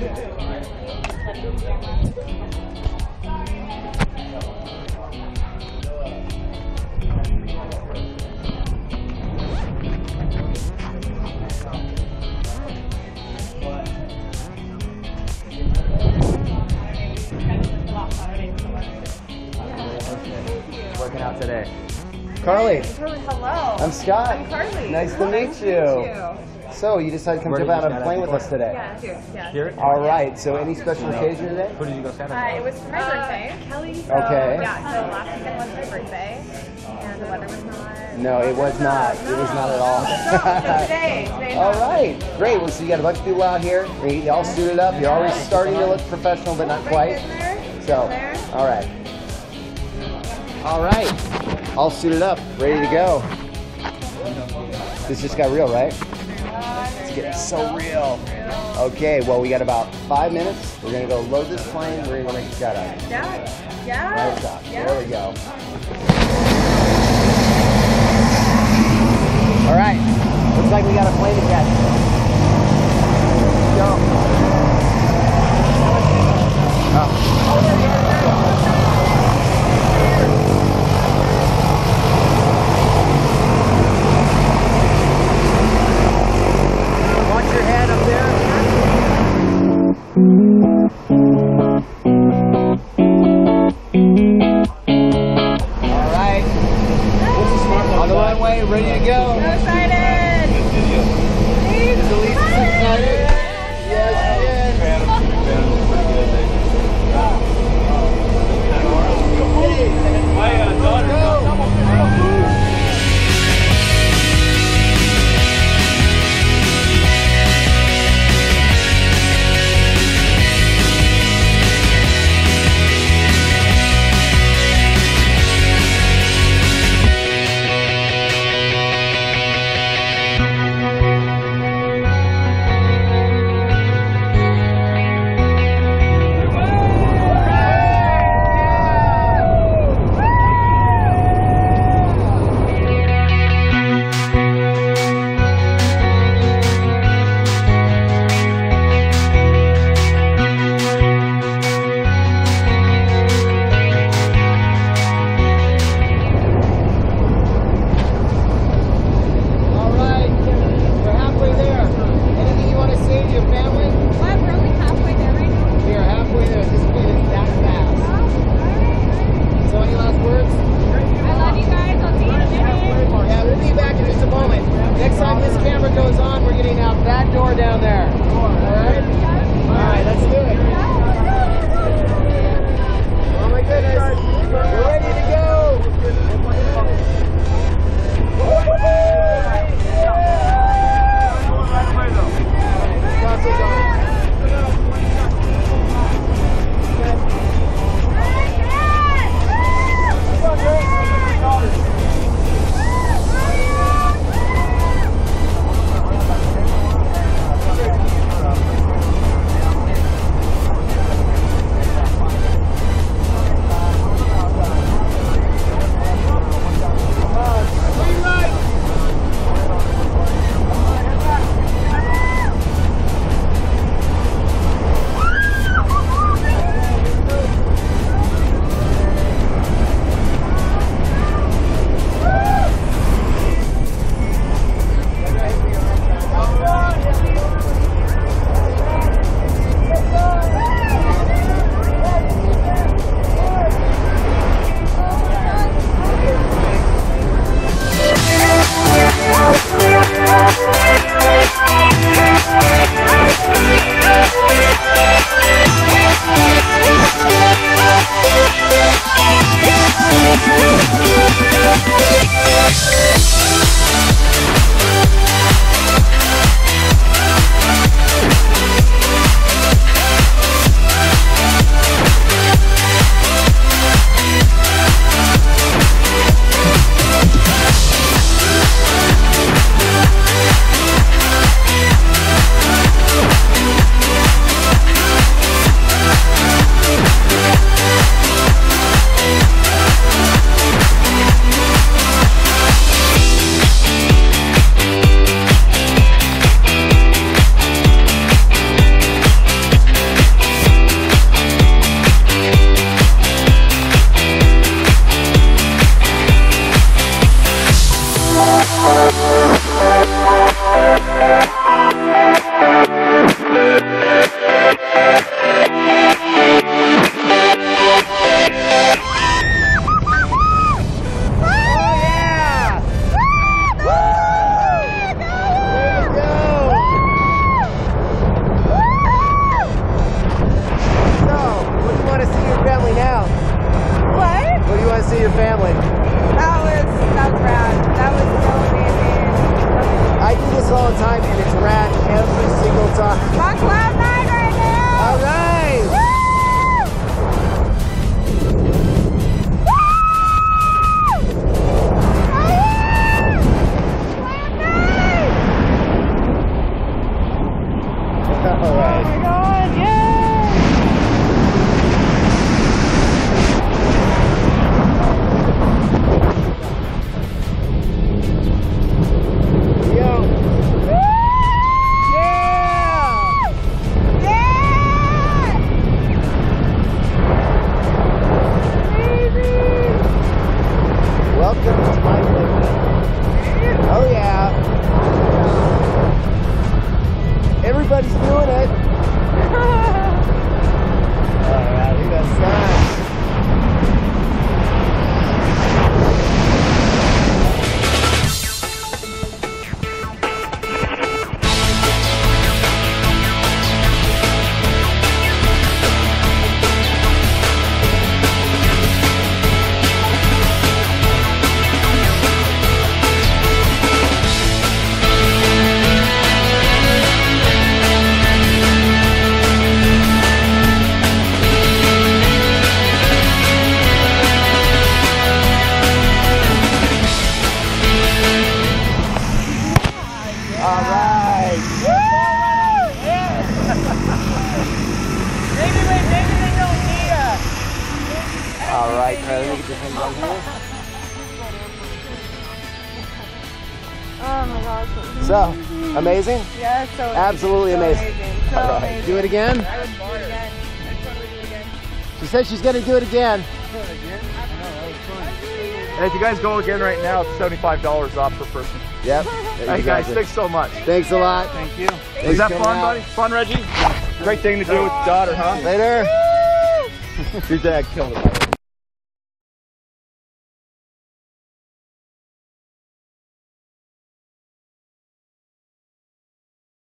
Working out today. Karlie. Hello. I'm Scott. I'm Karlie. Nice to meet you meet you. So you decided to come Where jump did out on a plane with us today. Yeah, here. Yeah. Here? All right. So any special occasion today? Who did you go stand Uh, with? it was for my birthday. Kelly. So, Okay. Yeah, so last weekend was my birthday, and the weather was not. No, it was not. It was not at all. So today, today. All right, great. Well, so you got a bunch of people out here. You're all suited up. You're already starting to look professional, but not quite. So, all right. All right. All suited up, ready to go. This just got real, right? It's getting so real. Okay, well, we got about five minutes. We're going to go load this plane. We're going to make a shot out. Yeah. Yeah. Right. Yeah. There we go. All right. Looks like we got a plane to catch. Let's go. Ready to go. see your family. That was rad. That was so amazing. I do this all the time, and it's rad every single time. Oh yeah. Everybody's doing it. All right, yeah, got at. All right. Maybe, wait, maybe they don't need us. All right, Karlie, let me get this thing down here. Oh my gosh. So, amazing? Yeah, it's so Absolutely so amazing. So All right, amazing. do it again. I would do it again. I'd totally do it again. She said she's gonna do it again. And if you guys go again right now, it's $75 off per person. Yep. Hey guys, exactly. thanks so much. Thanks a lot. Thank you. Thanks Was that fun, out. buddy? Fun, Reggie? Great thing to do with your daughter, huh? Later. Your dad killed it, by the way.